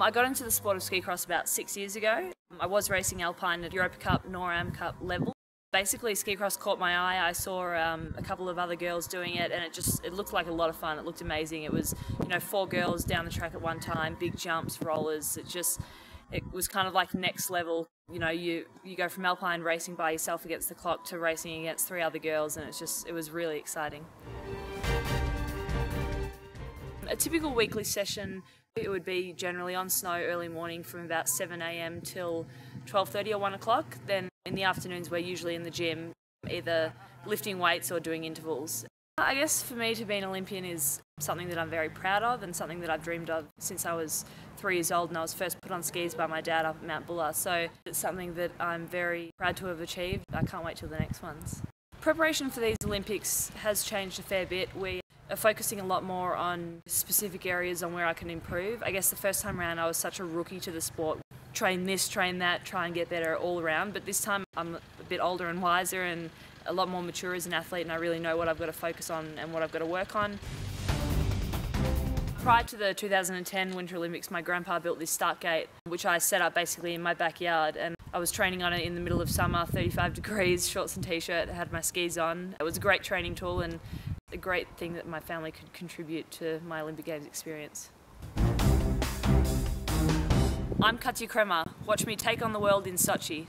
I got into the sport of ski cross about six years ago. I was racing Alpine at Europa Cup, NorAm Cup level. Basically, ski cross caught my eye. I saw um, a couple of other girls doing it, and it just it looked like a lot of fun. It looked amazing. It was you know four girls down the track at one time, big jumps, rollers. It just it was kind of like next level. You know, you you go from alpine racing by yourself against the clock to racing against three other girls, and it's just it was really exciting. A typical weekly session it would be generally on snow early morning from about 7am till 12.30 or 1 o'clock. Then in the afternoons we're usually in the gym either lifting weights or doing intervals. I guess for me to be an Olympian is something that I'm very proud of and something that I've dreamed of since I was three years old and I was first put on skis by my dad up at Mount Buller. So it's something that I'm very proud to have achieved. I can't wait till the next ones. Preparation for these Olympics has changed a fair bit. We Uh, focusing a lot more on specific areas on where I can improve. I guess the first time around I was such a rookie to the sport. Train this, train that, try and get better all around. But this time I'm a bit older and wiser and a lot more mature as an athlete and I really know what I've got to focus on and what I've got to work on. Prior to the 2010 Winter Olympics, my grandpa built this start gate, which I set up basically in my backyard. And I was training on it in the middle of summer, 35 degrees, shorts and t-shirt, had my skis on. It was a great training tool and a great thing that my family could contribute to my Olympic Games experience. I'm Katya Crema. Watch me take on the world in Sochi.